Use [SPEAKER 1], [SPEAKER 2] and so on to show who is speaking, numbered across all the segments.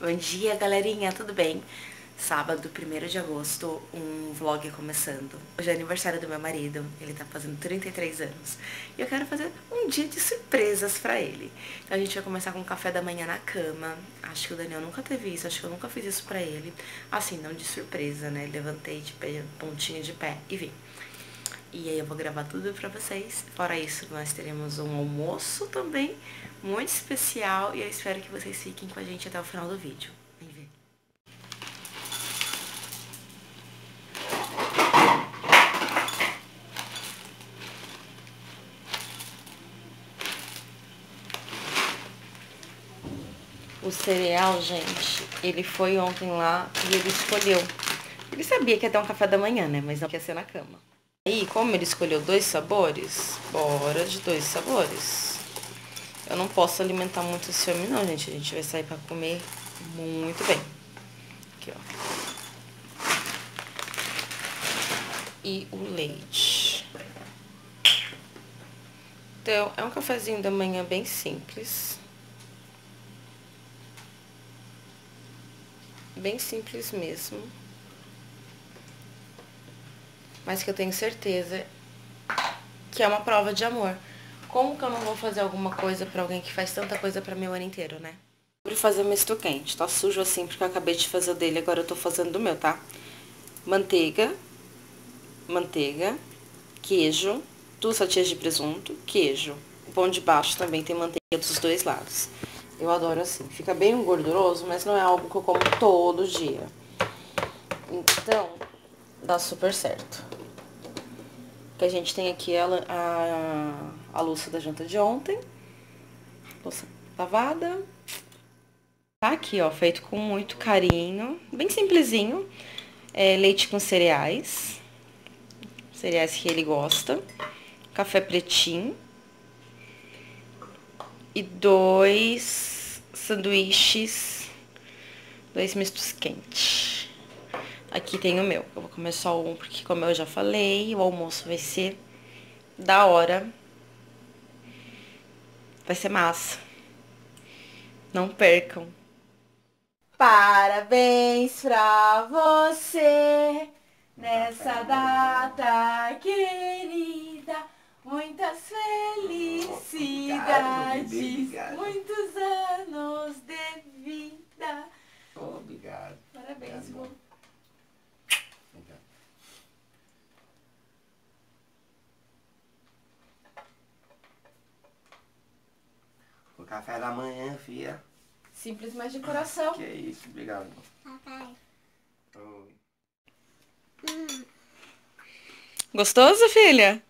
[SPEAKER 1] Bom dia, galerinha, tudo bem? Sábado, 1 de agosto, um vlog começando. Hoje é aniversário do meu marido, ele tá fazendo 33 anos. E eu quero fazer um dia de surpresas pra ele. Então a gente vai começar com um café da manhã na cama. Acho que o Daniel nunca teve isso, acho que eu nunca fiz isso pra ele. Assim, não de surpresa, né? Levantei de pé, pontinha de pé e vim. E aí eu vou gravar tudo pra vocês. Fora isso, nós teremos um almoço também, muito especial. E eu espero que vocês fiquem com a gente até o final do vídeo. Vem ver. O cereal, gente, ele foi ontem lá e ele escolheu. Ele sabia que ia ter um café da manhã, né? Mas não ia ser na cama. Como ele escolheu dois sabores, bora de dois sabores. Eu não posso alimentar muito esse homem não, gente. A gente vai sair pra comer muito bem. Aqui, ó. E o leite. Então, é um cafezinho da manhã bem simples. Bem simples mesmo mas que eu tenho certeza que é uma prova de amor. Como que eu não vou fazer alguma coisa pra alguém que faz tanta coisa pra mim o ano inteiro, né? Vou fazer misto quente. Tá sujo assim porque eu acabei de fazer o dele, agora eu tô fazendo do meu, tá? Manteiga, manteiga, queijo, duas fatias de presunto, queijo. O pão de baixo também tem manteiga dos dois lados. Eu adoro assim. Fica bem gorduroso, mas não é algo que eu como todo dia. Então, dá super certo. Que a gente tem aqui a, a, a louça da janta de ontem. Louça lavada. Tá aqui, ó, feito com muito carinho. Bem simplesinho. É, leite com cereais. Cereais que ele gosta. Café pretinho. E dois sanduíches. Dois mistos quentes. Aqui tem o meu. Eu vou comer só um, porque como eu já falei, o almoço vai ser da hora. Vai ser massa. Não percam. Parabéns pra você nessa data querida. Muitas felicidades, muitos anos de vida.
[SPEAKER 2] Obrigado.
[SPEAKER 1] Parabéns, vô.
[SPEAKER 2] O café da manhã, fia.
[SPEAKER 1] Simples, mas de coração.
[SPEAKER 2] Que isso, obrigado.
[SPEAKER 3] Papai.
[SPEAKER 2] Oi.
[SPEAKER 1] Gostoso, filha?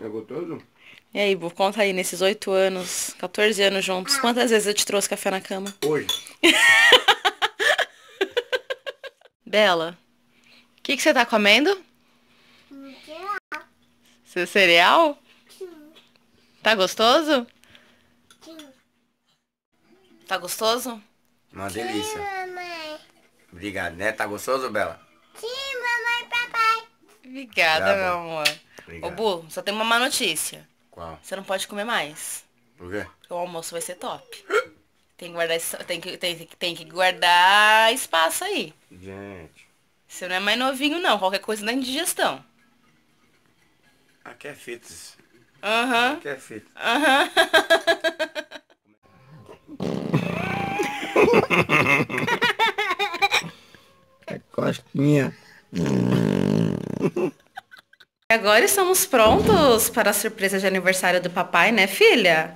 [SPEAKER 2] É gostoso?
[SPEAKER 1] E aí, Bu, conta aí, nesses oito anos, 14 anos juntos, quantas vezes eu te trouxe café na cama?
[SPEAKER 2] Hoje.
[SPEAKER 1] Bela, o que, que você tá comendo?
[SPEAKER 3] Mentira.
[SPEAKER 1] Seu cereal? Tá gostoso? Tá gostoso?
[SPEAKER 2] Uma delícia.
[SPEAKER 3] Mamãe.
[SPEAKER 2] Obrigado, né? Tá gostoso, Bela?
[SPEAKER 3] Sim, mamãe papai.
[SPEAKER 1] Obrigada,
[SPEAKER 2] Tá
[SPEAKER 1] meu amor. Ô,
[SPEAKER 2] Obrigado.
[SPEAKER 1] Bu, só tem uma má notícia.
[SPEAKER 2] Qual?
[SPEAKER 1] Você não pode comer mais.
[SPEAKER 2] Por quê?
[SPEAKER 1] porque O almoço vai ser top. Tem que guardar, tem que, tem, tem que guardar espaço aí.
[SPEAKER 2] Gente.
[SPEAKER 1] Você não é mais novinho, não. Qualquer coisa dá indigestão.
[SPEAKER 2] Aqui é fitas.
[SPEAKER 1] Aham,
[SPEAKER 2] Aqui é fitas.
[SPEAKER 1] aham.
[SPEAKER 2] É costinha.
[SPEAKER 1] Agora estamos prontos para a surpresa de aniversário do papai, né, filha?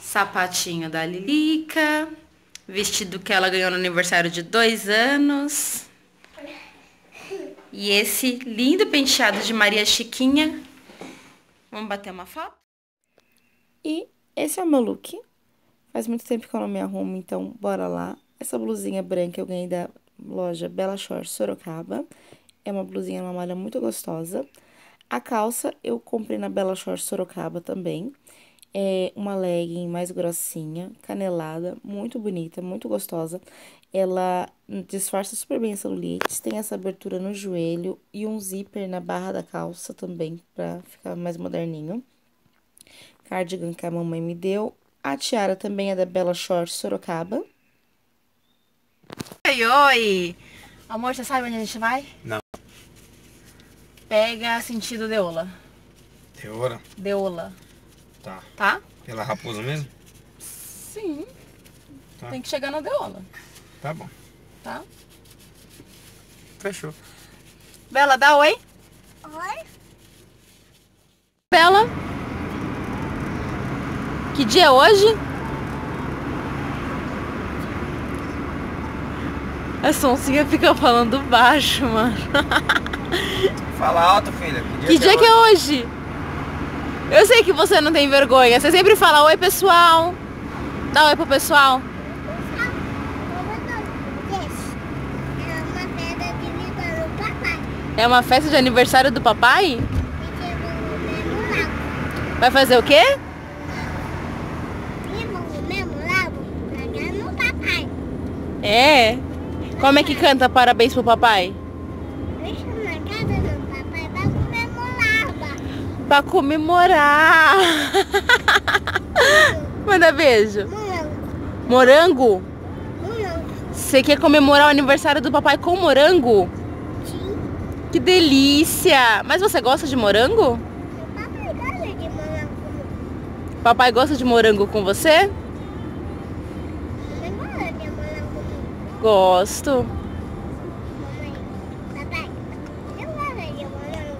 [SPEAKER 1] Sapatinho da Lilica. Vestido que ela ganhou no aniversário de dois anos. E esse lindo penteado de Maria Chiquinha. Vamos bater uma foto? E esse é o meu look. Faz muito tempo que eu não me arrumo, então bora lá. Essa blusinha branca eu ganhei da loja Bella Shore Sorocaba. É uma blusinha, uma malha muito gostosa. A calça eu comprei na Bella Shore Sorocaba também. É uma legging mais grossinha, canelada, muito bonita, muito gostosa. Ela disfarça super bem a celulite, tem essa abertura no joelho e um zíper na barra da calça também, pra ficar mais moderninho. Cardigan que a mamãe me deu, A tiara também é da Bella Shore Sorocaba. Oi, oi! Amor, você sabe onde a gente vai?
[SPEAKER 2] Não.
[SPEAKER 1] Pega sentido Deola.
[SPEAKER 2] Teora?
[SPEAKER 1] Deola,
[SPEAKER 2] Tá.
[SPEAKER 1] tá?
[SPEAKER 2] Pela raposa mesmo?
[SPEAKER 1] Sim.
[SPEAKER 2] Tá.
[SPEAKER 1] Tem que chegar na Deola,
[SPEAKER 2] Tá bom.
[SPEAKER 1] Tá?
[SPEAKER 2] Fechou.
[SPEAKER 1] Bela, dá oi.
[SPEAKER 3] Oi?
[SPEAKER 1] Bela. Que dia é hoje? A Sonsinha fica falando baixo, mano.
[SPEAKER 2] Fala alto, filha.
[SPEAKER 1] Que dia que é hoje? Eu sei que você não tem vergonha. Você sempre fala oi, pessoal. Dá oi pro pessoal.
[SPEAKER 3] É uma festa de aniversário do papai.
[SPEAKER 1] Vai fazer o quê? É. Como é que canta parabéns pro papai?
[SPEAKER 3] Deixa na casa do papai pra comemorar.
[SPEAKER 1] Pra comemorar. Manda beijo.
[SPEAKER 3] Morango,
[SPEAKER 1] Morango?
[SPEAKER 3] morango.
[SPEAKER 1] Você quer comemorar o aniversário do papai com morango? Que delícia! Mas você gosta de morango?
[SPEAKER 3] Papai gosta de morango.
[SPEAKER 1] Papai gosta de morango com você?
[SPEAKER 3] Gosta de morango.
[SPEAKER 1] Gosto.
[SPEAKER 3] Papai, eu gosto de morango.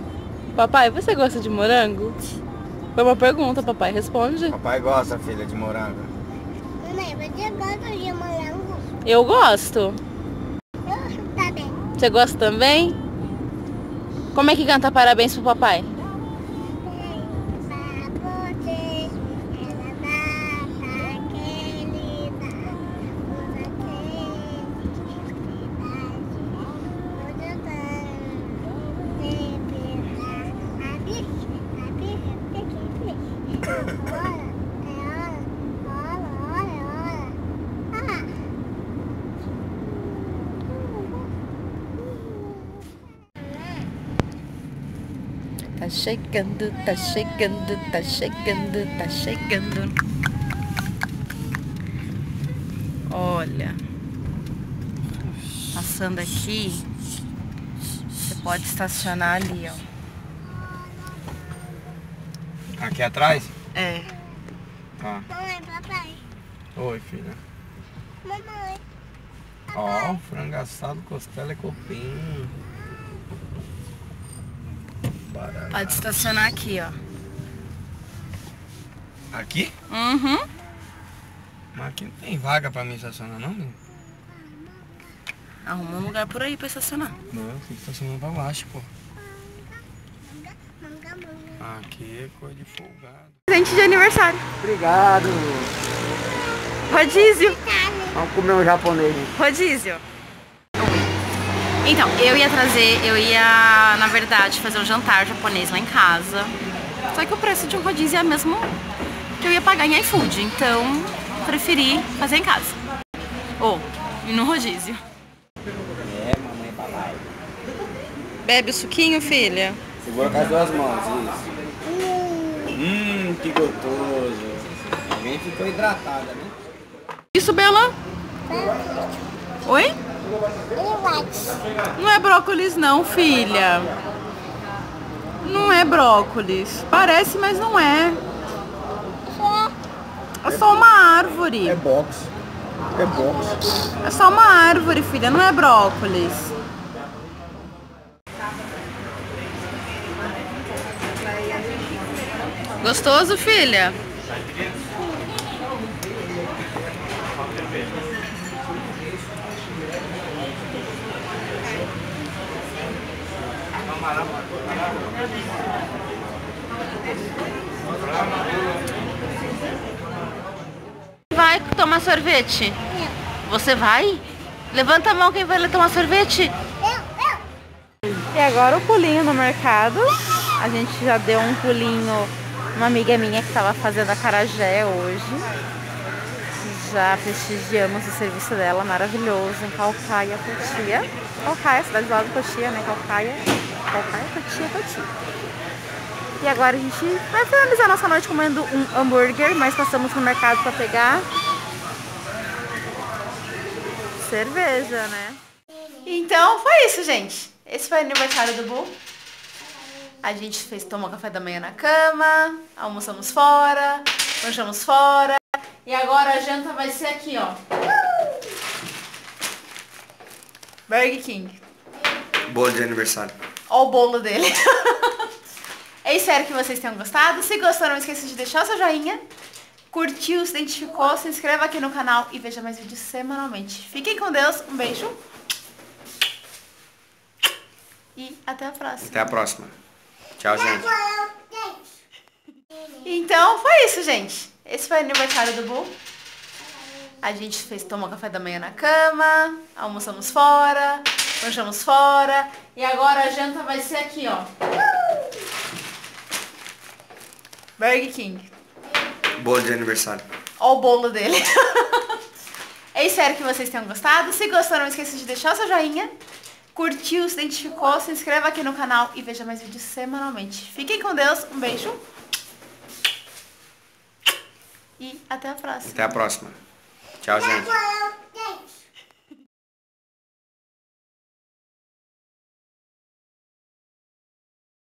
[SPEAKER 1] Papai, você gosta de morango? Foi uma pergunta, papai. Responde.
[SPEAKER 2] Papai gosta, filha, de morango.
[SPEAKER 3] Mamãe, você gosta de morango?
[SPEAKER 1] Eu gosto.
[SPEAKER 3] Eu também.
[SPEAKER 1] Você gosta também? Como é que canta parabéns pro papai? Chegando, tá chegando, tá chegando, tá chegando. Olha. Passando aqui. Você pode estacionar ali, ó.
[SPEAKER 2] Aqui atrás?
[SPEAKER 1] É.
[SPEAKER 2] Tá.
[SPEAKER 3] Mamãe, papai.
[SPEAKER 2] Oi, filha.
[SPEAKER 3] Mamãe.
[SPEAKER 2] Ó, frango assado, costela e copinho.
[SPEAKER 1] Pode estacionar aqui, ó.
[SPEAKER 2] Aqui?
[SPEAKER 1] Uhum.
[SPEAKER 2] Mas aqui não tem vaga pra mim estacionar, não, menino?
[SPEAKER 1] Arruma um lugar por aí pra estacionar.
[SPEAKER 2] Não, tem que estacionar pra baixo, pô. Aqui é coisa de folgado.
[SPEAKER 1] Presente de aniversário.
[SPEAKER 2] Obrigado.
[SPEAKER 1] Rodízio.
[SPEAKER 2] Vamos comer um japonês.
[SPEAKER 1] Rodízio. Então, eu ia trazer, eu ia, na verdade, fazer um jantar japonês lá em casa. Só que o preço de um rodízio é mesmo que eu ia pagar em iFood. Então, preferi fazer em casa. Ou, ir no rodízio.
[SPEAKER 2] É, mamãe pra lá.
[SPEAKER 1] Bebe o suquinho, filha?
[SPEAKER 2] Segura com as duas mãos, isso. Hum, que gostoso. Alguém ficou hidratada, né?
[SPEAKER 1] Isso, Bela? Oi? Não é brócolis não, filha. Não é brócolis. Parece, mas não é. É só uma árvore.
[SPEAKER 2] É box. É box.
[SPEAKER 1] É só uma árvore, filha, não é brócolis. Gostoso, filha? Vai tomar sorvete? Você vai? Levanta a mão quem vai tomar sorvete. E agora o pulinho no mercado. A gente já deu um pulinho uma amiga minha que estava fazendo a carajé hoje. Já prestigiamos o serviço dela, maravilhoso, em Calcaia, Cotia. Calcaia, cidade do lado de Cotia, né? Calcaia, Calcaia, Cotia, Cotia. E agora a gente vai finalizar nossa noite comendo um hambúrguer, mas passamos no mercado pra pegar cerveja, né? Então foi isso, gente. Esse foi o aniversário do Bu. A gente fez, tomou café da manhã na cama, almoçamos fora, lanchamos fora. E agora a janta vai ser aqui, ó. Burger King.
[SPEAKER 2] Bolo de aniversário.
[SPEAKER 1] Ó o bolo dele. é espero que vocês tenham gostado. Se gostou, não esqueça de deixar o seu joinha. Curtiu, se identificou, se inscreva aqui no canal e veja mais vídeos semanalmente. Fiquem com Deus, um beijo. E até a próxima.
[SPEAKER 2] Até a próxima. Tchau, gente.
[SPEAKER 1] Então foi isso, gente. Esse foi o aniversário do Bu. A gente fez, tomou café da manhã na cama, almoçamos fora, lanchamos fora. E agora a janta vai ser aqui, ó. Burger King.
[SPEAKER 2] Bolo de aniversário.
[SPEAKER 1] Ó o bolo dele. é espero que vocês tenham gostado. Se gostou, não esqueça de deixar o seu joinha. Curtiu, se identificou, se inscreva aqui no canal e veja mais vídeos semanalmente. Fiquem com Deus, um beijo. E até a próxima.
[SPEAKER 2] Até a próxima. Tchau, gente.